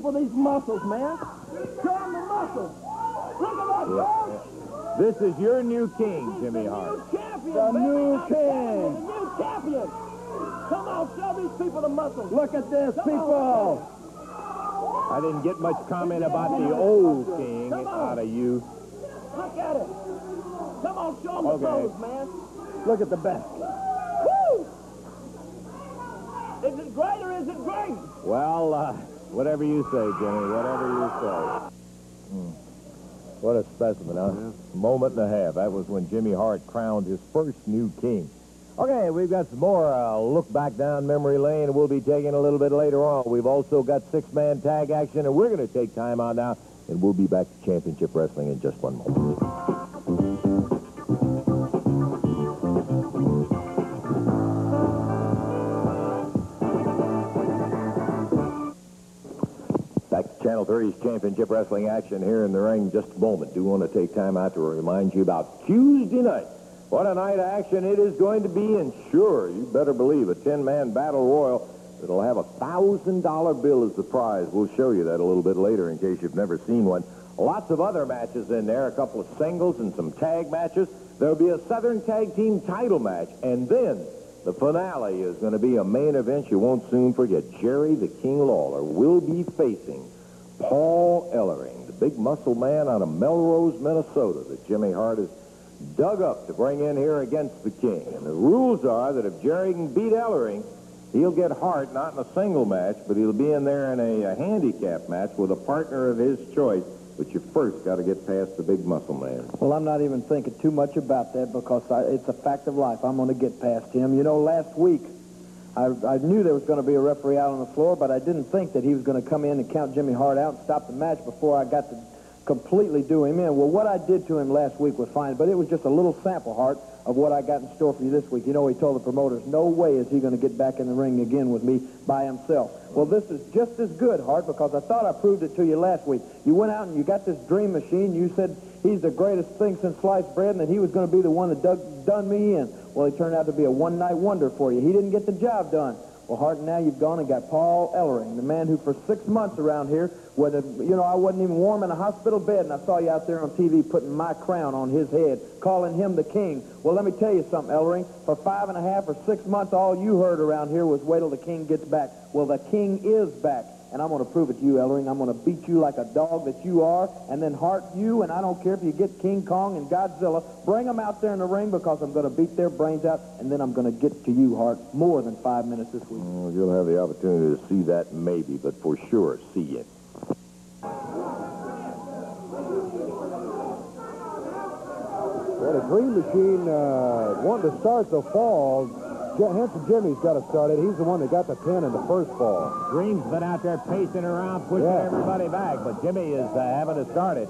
people these muscles, man. Show them the muscles. Look at that, dog. This is your new king, Jimmy The Hart. new champion, The baby. new I'm king. The new champion. Come on, show these people the muscles. Look at this, Come people. I didn't get much comment about the old king out of you. Look at it. Come on, show them the Okay. pose, man. Look at the. Woo! Is it great or is it great? Well, uh, whatever you say, Jimmy, whatever you say. Hmm. What a specimen, huh? Moment and a half. That was when Jimmy Hart crowned his first new king. Okay, we've got some more uh, look back down memory lane we'll be taking a little bit later on. We've also got six-man tag action, and we're going to take time out now, and we'll be back to championship wrestling in just one moment. 30's Championship Wrestling action here in the ring just a moment. Do want to take time out to remind you about Tuesday night. What a night of action it is going to be, and sure, you better believe a 10-man battle royal that'll have a $1,000 bill as the prize. We'll show you that a little bit later in case you've never seen one. Lots of other matches in there, a couple of singles and some tag matches. There'll be a Southern Tag Team title match, and then the finale is going to be a main event you won't soon forget. Jerry the King Lawler will be facing Paul Ellering, the big muscle man out of Melrose, Minnesota that Jimmy Hart has dug up to bring in here against the King. And the rules are that if Jerry can beat Ellering, he'll get Hart not in a single match, but he'll be in there in a, a handicap match with a partner of his choice. But you first got to get past the big muscle man. Well, I'm not even thinking too much about that because I, it's a fact of life. I'm going to get past him. You know, last week, I, I knew there was going to be a referee out on the floor, but I didn't think that he was going to come in and count Jimmy Hart out and stop the match before I got to completely do him in. Well, what I did to him last week was fine, but it was just a little sample, Hart, of what I got in store for you this week. You know, he told the promoters, no way is he going to get back in the ring again with me by himself. Well, this is just as good, Hart, because I thought I proved it to you last week. You went out and you got this dream machine. You said he's the greatest thing since sliced bread and that he was going to be the one that dug, done me in. Well, he turned out to be a one-night wonder for you. He didn't get the job done. Well, Hart, now you've gone and got Paul Ellering, the man who for six months around here, when, you know, I wasn't even warm in a hospital bed, and I saw you out there on TV putting my crown on his head, calling him the king. Well, let me tell you something, Ellering. For five and a half or six months, all you heard around here was wait till the king gets back. Well, the king is back. And I'm going to prove it to you, Ellering. I'm going to beat you like a dog that you are, and then Hart you, and I don't care if you get King Kong and Godzilla. Bring them out there in the ring because I'm going to beat their brains out, and then I'm going to get to you, Hart, more than five minutes this week. Well, you'll have the opportunity to see that maybe, but for sure, see it. Well, the Dream Machine uh, wanted to start the fall. Handsome Jimmy's got to start it. He's the one that got the pin in the first fall. Dream's been out there pacing around, pushing Yeah. everybody back, but Jimmy is uh, having to start it.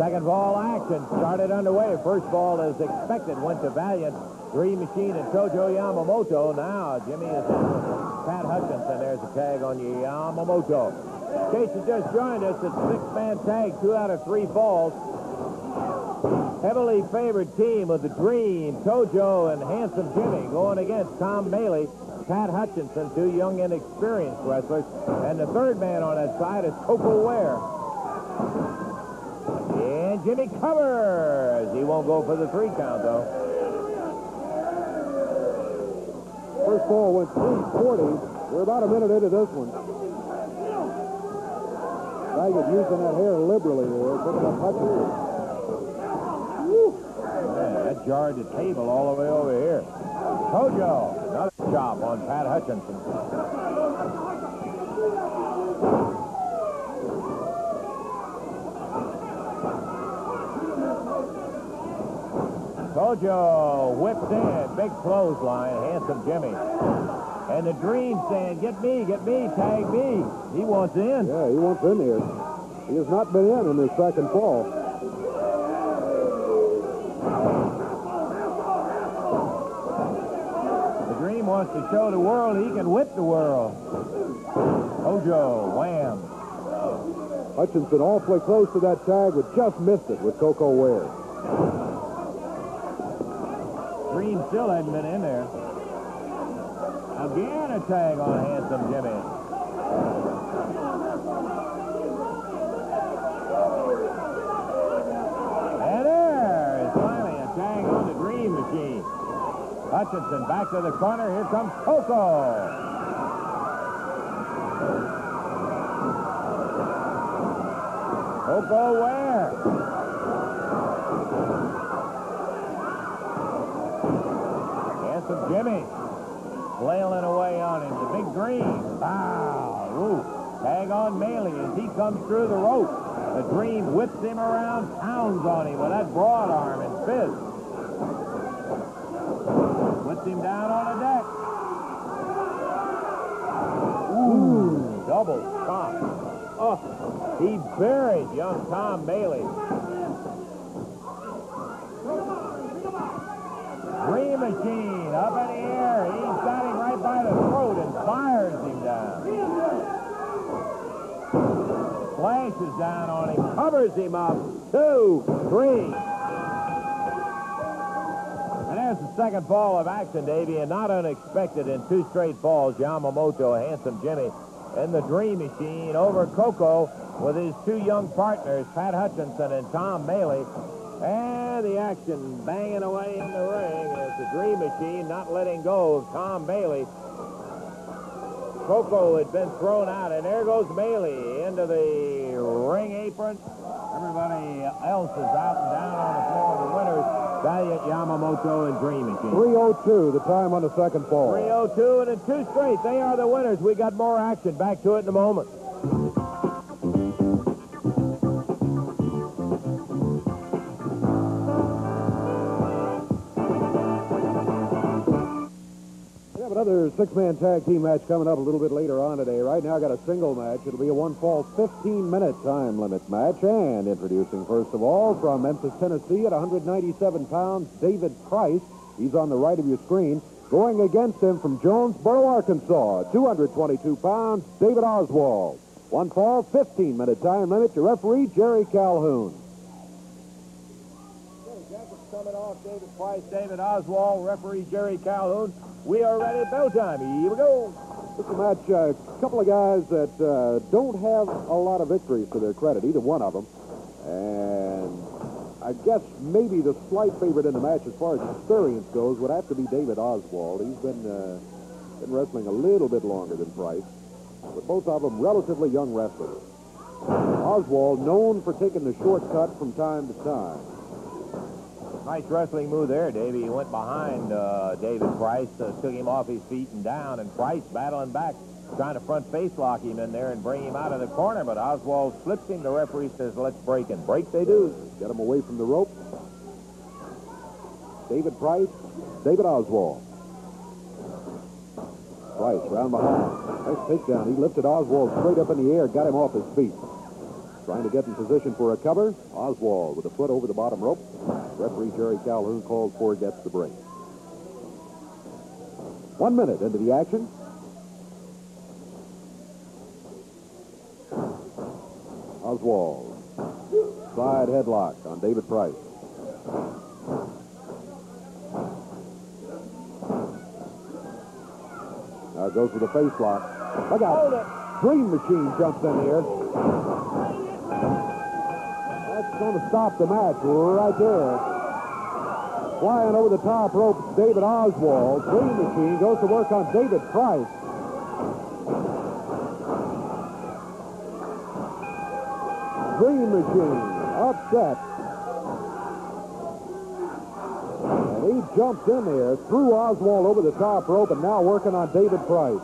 Second fall action started underway. First fall, as expected, went to Valiant. Dream Machine and Tojo Yamamoto. Now Jimmy is in with Pat Hutchinson. There's a tag on Yamamoto. In case you just joined us, it's six-man tag, two out of three falls. Heavily favored team of the Dream, Tojo and Handsome Jimmy going against Tom Bailey, Pat Hutchinson, two young inexperienced wrestlers. And the third man on that side is Koko Ware. And Jimmy covers. He won't go for the three count, though. First fall went 340. We're about a minute into this one. Baggett using that hair liberally there, picking up Hutchinson. Jarred the table all the way over here. Tojo, another chop on Pat Hutchinson. Tojo whips in, big clothesline, handsome Jimmy. And the Dream saying, get me, get me, tag me. He wants in. Yeah, he wants in here. He has not been in in his second fall. The Dream wants to show the world he can whip the world. Tojo, wham. Hutchinson awfully close to that tag, but just missed it with Koko Ware. Dream still hadn't been in there. Again a tag on handsome Jimmy. Hutchinson back to the corner. Here comes Koko. Koko where? Handsome Jimmy flailing away on him. The big green. Wow. Ooh. Tag on Maley as he comes through the rope. The Dream whips him around, pounds on him with that broad arm and fist. Him down on the deck. Ooh, double chop. Oh, he buried young Tom Bailey. Dream Machine up in the air. He's got him right by the throat and fires him down. Flashes down on him, covers him up. Two, three. Second fall of action, Davey, and not unexpected in two straight falls. Yamamoto, Handsome Jimmy, and the Dream Machine over Koko with his two young partners, Pat Hutchinson and Tom Maley. And the action banging away in the ring as the Dream Machine not letting go of Tom Bailey. Koko had been thrown out, and there goes Bailey into the ring apron. Everybody else is out and down on the floor. The winners, Valiant Yamamoto and Dream Machine. 302, the time on the second fall. 302 and in two straight. They are the winners. We got more action. Back to it in a moment. Have another six-man tag team match coming up a little bit later on today. Right now, I got a single match. It'll be a one-fall, 15-minute time limit match. And introducing, first of all, from Memphis, Tennessee, at 197 pounds, David Price. He's on the right of your screen. Going against him from Jonesboro, Arkansas, 222 pounds, David Oswald. One fall, 15-minute time limit. Your referee, Jerry Calhoun. Coming off David Price, David Oswald, referee Jerry Calhoun. We are ready. Bell time. Here we go. This is a match, a couple of guys that uh, don't have a lot of victories to their credit, either one of them. And I guess maybe the slight favorite in the match as far as experience goes would have to be David Oswald. He's been, uh, been wrestling a little bit longer than Price, but both of them relatively young wrestlers. Oswald known for taking the shortcut from time to time. Nice wrestling move there, Davey. He went behind uh, David Price, uh, took him off his feet and down, and Price battling back, trying to front face lock him in there and bring him out of the corner, but Oswald slips him. The referee says, let's break, and break they do. Get him away from the rope. David Price, David Oswald. Price round behind. Nice takedown. He lifted Oswald straight up in the air, got him off his feet. Trying to get in position for a cover. Oswald with a foot over the bottom rope. Referee Jerry Calhoun called for gets the break. One minute into the action. Oswald. Side headlock on David Price. Now goes with the face lock. Look out. Dream Machine jumps in here. Going to stop the match right there. Flying over the top rope, David Oswald. Dream Machine goes to work on David Price. Dream Machine upset. And he jumped in there, threw Oswald over the top rope, and now working on David Price.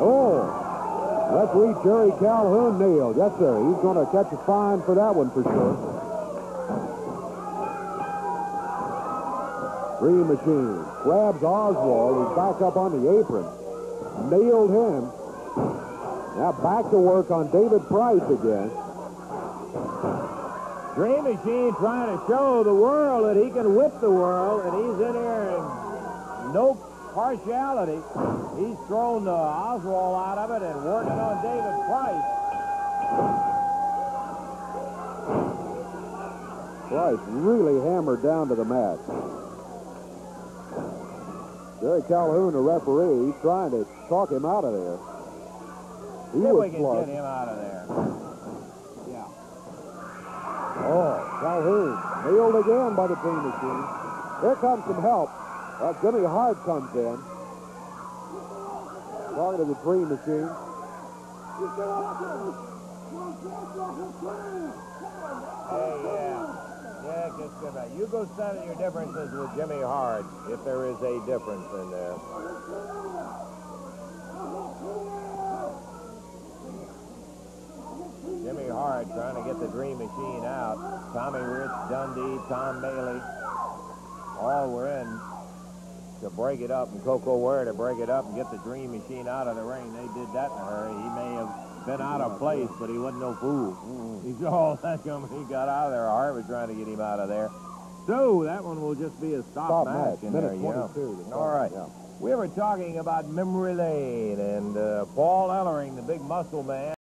Oh, referee Jerry Calhoun nailed. Yes, sir. He's going to catch a fine for that one for sure. Dream Machine grabs Oswald, He's back up on the apron. Nailed him. Now back to work on David Price again. Dream Machine trying to show the world that he can whip the world, and he's in there in no partiality. He's thrown uh, Oswald out of it and working on David Price. Price really hammered down to the mat. Jerry Calhoun, the referee, he's trying to talk him out of there. He See if we was can get him out of there. Yeah. Oh, Calhoun nailed again by the Dream Machine. Here comes some help. Well, Jimmy Hart comes in. Talking to the Dream Machine. Hey, yeah. Yeah, just give it. You go settle your differences with Jimmy Hart, if there is a difference in there. Jimmy Hart trying to get the Dream Machine out. Tommy Rich, Dundee, Tom Bailey, all were in to break it up, and Koko Ware to break it up and get the Dream Machine out of the ring. They did that in a hurry. He may have been out of place, but he wasn't no fool. He saw all that coming. He got out of there. Hart was trying to get him out of there. So that one will just be a stop, Stop match, match, in there. yeah. 22, the All right. yeah. We were talking about memory lane and uh, Paul Ellering, the big muscle man.